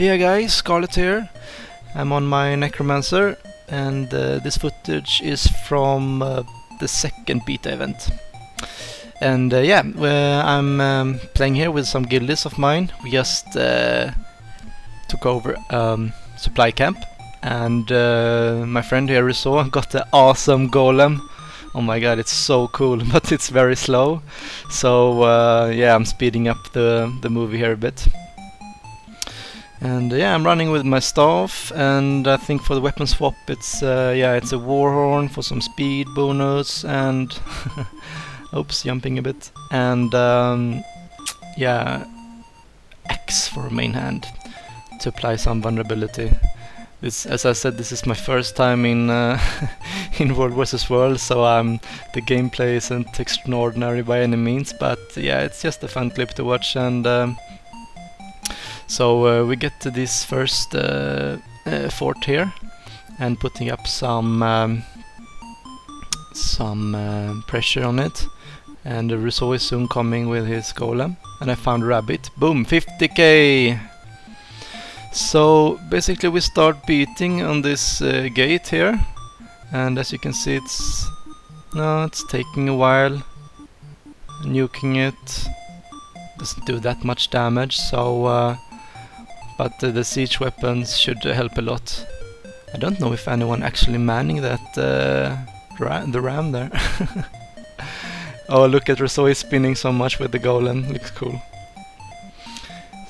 Hey guys, Zkarlet here. I'm on my Necromancer and uh, this footage is from uh, the second beta event. And uh, yeah, uh, I'm um, playing here with some guildies of mine. We just uh, took over um, supply camp and uh, my friend here Riso got the awesome golem. Oh my god, it's so cool, but it's very slow. So yeah, I'm speeding up the, the movie here a bit. And uh, yeah, I'm running with my staff, and I think for the weapon swap, it's uh, yeah, it's a warhorn for some speed bonus, and oops, jumping a bit, and um, yeah, axe for main hand to apply some vulnerability. This, as I said, this is my first time in uh, in World vs World, so um, the gameplay isn't extraordinary by any means, but yeah, it's just a fun clip to watch, and. Um, so uh, we get to this first uh, uh, fort here and putting up some um, some pressure on it. And the Rousseau is soon coming with his golem. And I found rabbit. Boom 50k so basically we start beating on this uh, gate here. And as you can see it's no it's taking a while. Nuking it. Doesn't do that much damage. So uh, but the siege weapons should help a lot. I don't know if anyone actually manning that uh, ra the ram there. oh, look at Rasoi spinning so much with the golem, looks cool.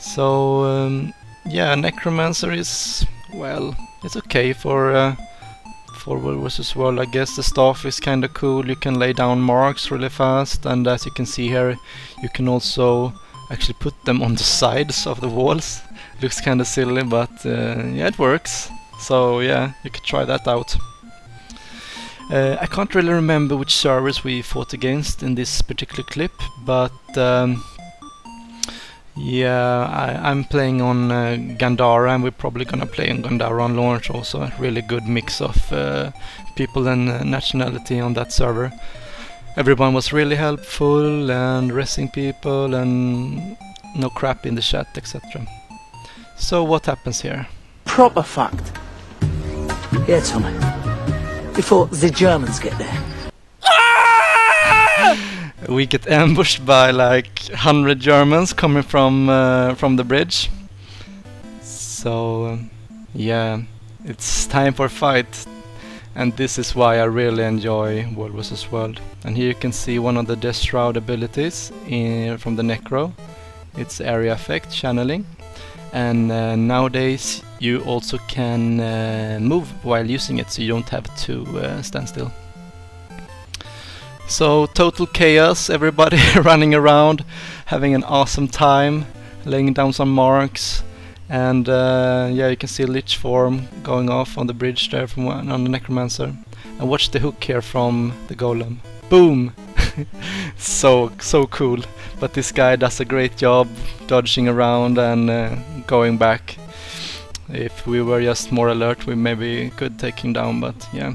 So, um, yeah, Necromancer is, well, it's okay for uh, for World vs World. I guess the staff is kinda cool, you can lay down marks really fast, and as you can see here, you can also actually put them on the sides of the walls looks kinda silly, but uh, yeah, it works. So yeah, you could try that out. Uh, I can't really remember which servers we fought against in this particular clip, but um, yeah, I, am playing on uh, Gandara and we're probably gonna play on Gandara on launch also. A really good mix of uh, people and uh, nationality on that server. Everyone was really helpful and resting people and no crap in the chat, etc. So what happens here? Proper fact. Here, Tommy. Before the Germans get there. we get ambushed by like 100 Germans coming from uh, from the bridge. So um, yeah, it's time for a fight. And this is why I really enjoy World vs World. And here you can see one of the Death Shroud abilities in, from the Necro. It's area effect channeling and uh, nowadays you also can uh, move while using it so you don't have to uh, stand still. So total chaos, everybody running around, having an awesome time, laying down some marks and uh, yeah you can see a lich form going off on the bridge there from one, on the necromancer and watch the hook here from the golem. Boom! so so cool. But this guy does a great job dodging around and uh, going back. If we were just more alert we maybe could take him down but yeah.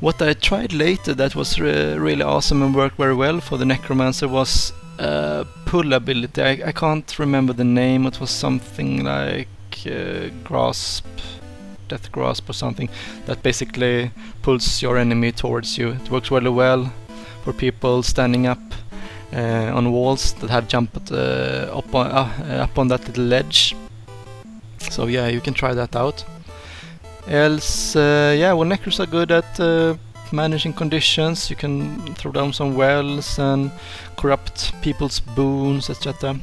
What I tried later that was re really awesome and worked very well for the necromancer was uh, pull ability. I, I can't remember the name. It was something like uh, grasp death grasp or something that basically pulls your enemy towards you. It works really well for people standing up uh, on walls that have jumped uh, up, on, uh, up on that little ledge. So yeah, you can try that out. Else, uh, yeah, well necros are good at uh, managing conditions. You can throw down some wells and corrupt people's boons, etc.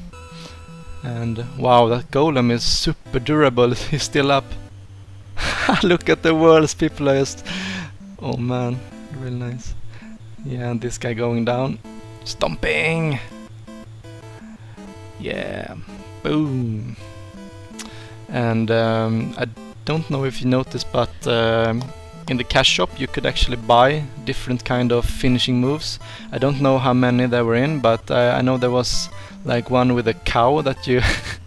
And wow, that golem is super durable. He's still up. Look at the worlds people are just... Oh man, really nice. Yeah, and this guy going down. Stomping! Yeah, boom! And um, I don't know if you noticed, but um, in the cash shop you could actually buy different kind of finishing moves. I don't know how many there were in, but uh, I know there was like one with a cow that you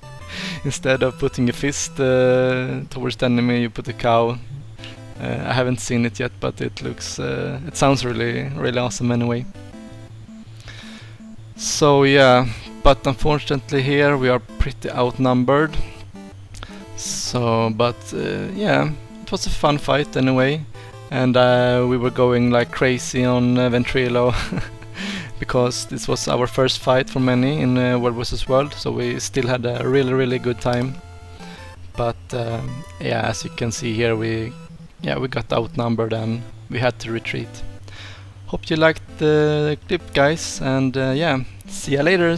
instead of putting a fist uh, towards the enemy, you put a cow. Uh, I haven't seen it yet, but it looks, uh, it sounds really, really awesome anyway. So yeah, but unfortunately here we are pretty outnumbered. So, but uh, yeah, it was a fun fight anyway, and uh, we were going like crazy on uh, Ventrilo because this was our first fight for many in uh, World vs World, so we still had a really really good time. But um, yeah, as you can see here, we yeah we got outnumbered and we had to retreat. Hope you liked the clip, guys, and uh, yeah, see ya later.